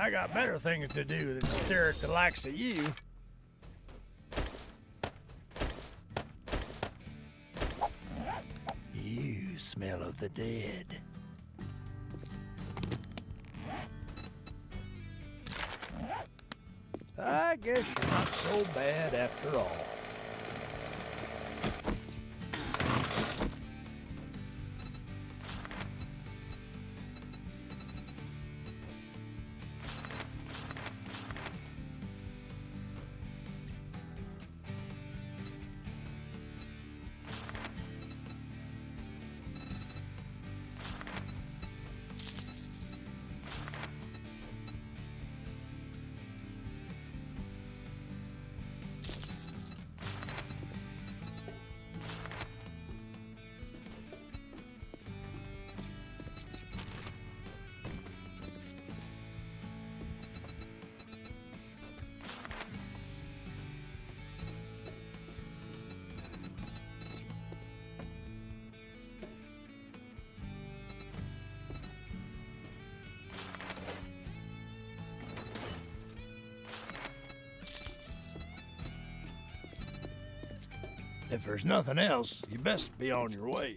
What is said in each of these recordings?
I got better things to do than stare at the likes of you. You smell of the dead. I guess you're not so bad after all. If there's nothing else, you best be on your way.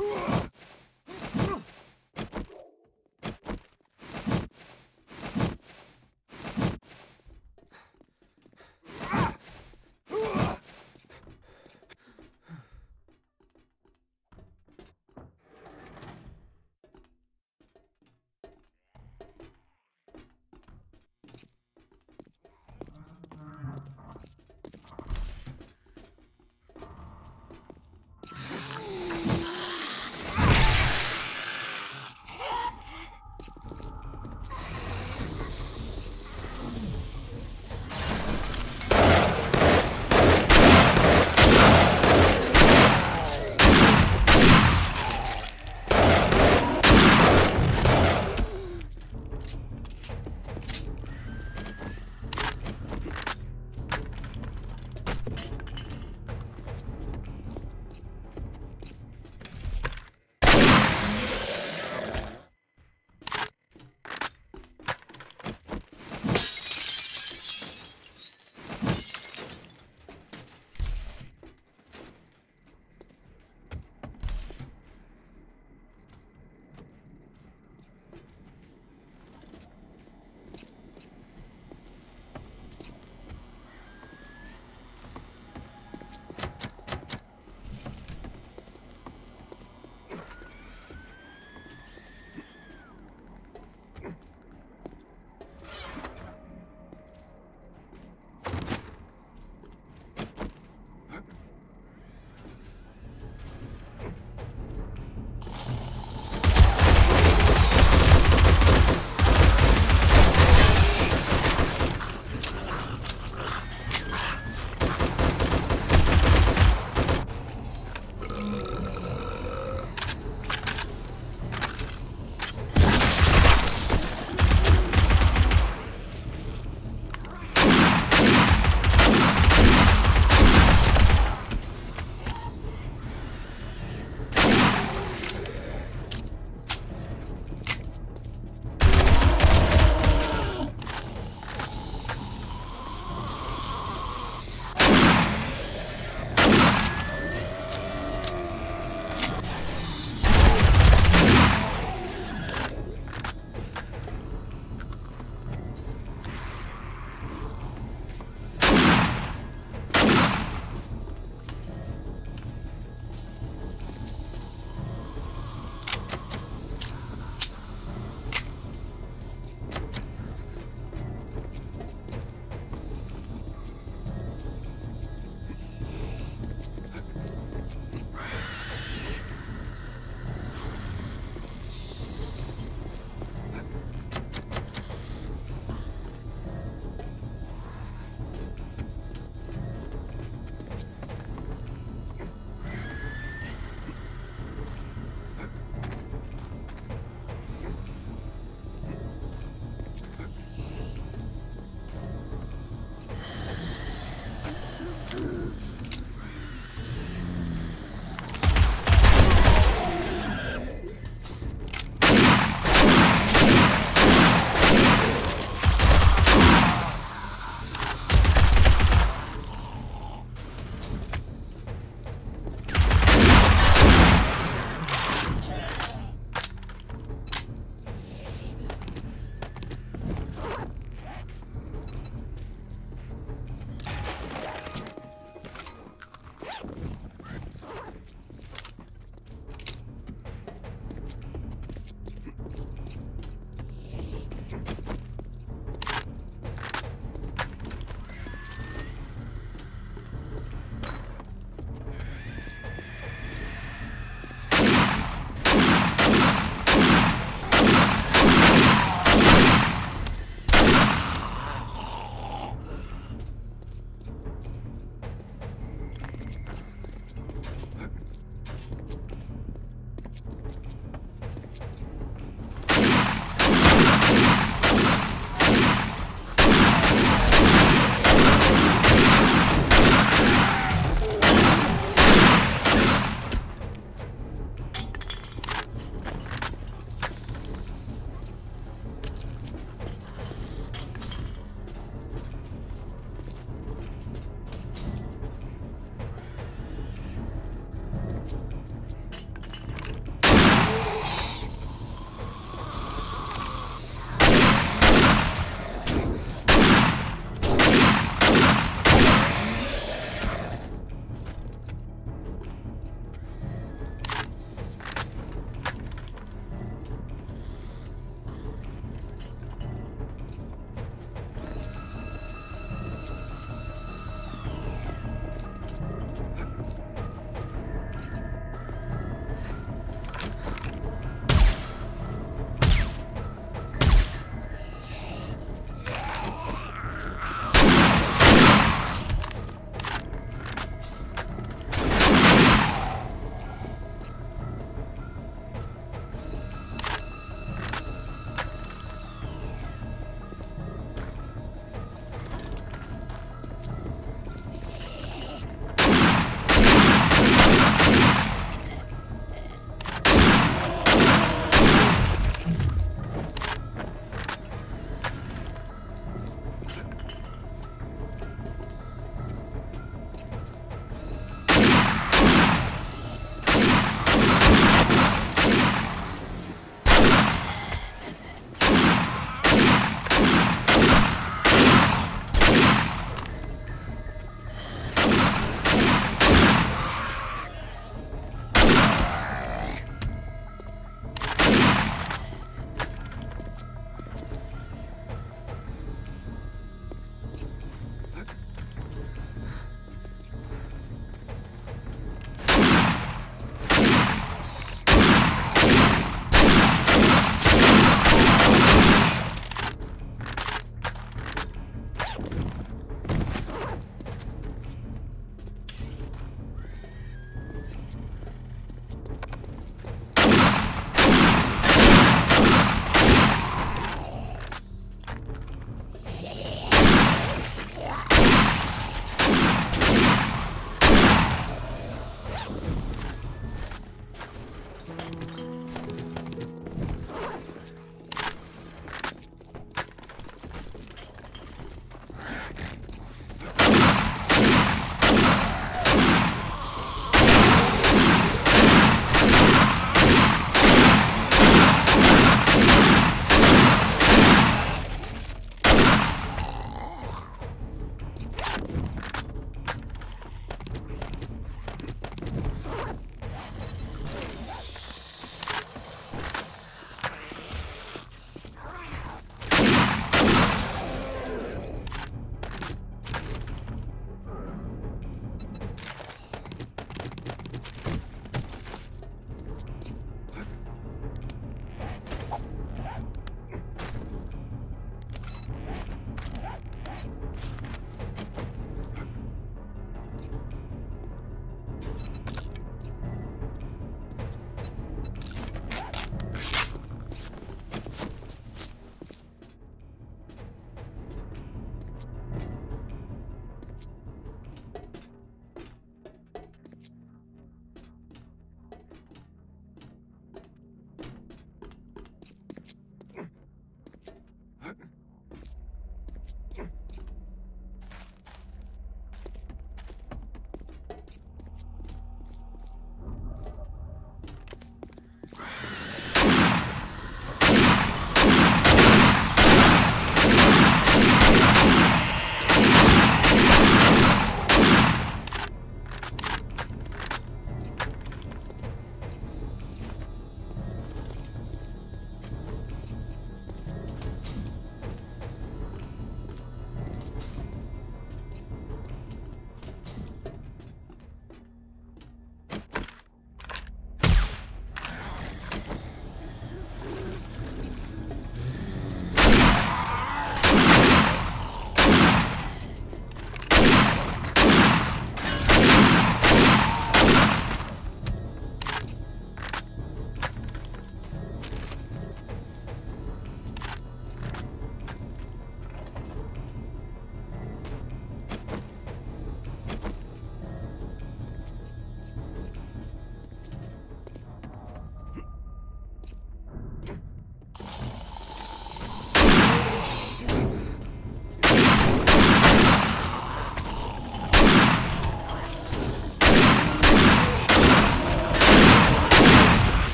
Whoa!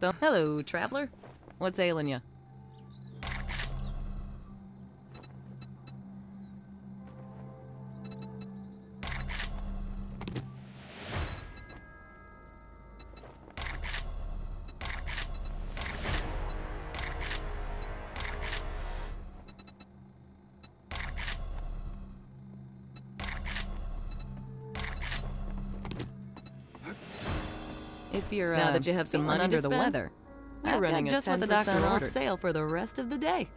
Hello, traveler. What's ailing you? You're Now uh, that you have some money under to the weather, I've got just what the doctor 10% ordered. sale for the rest of the day.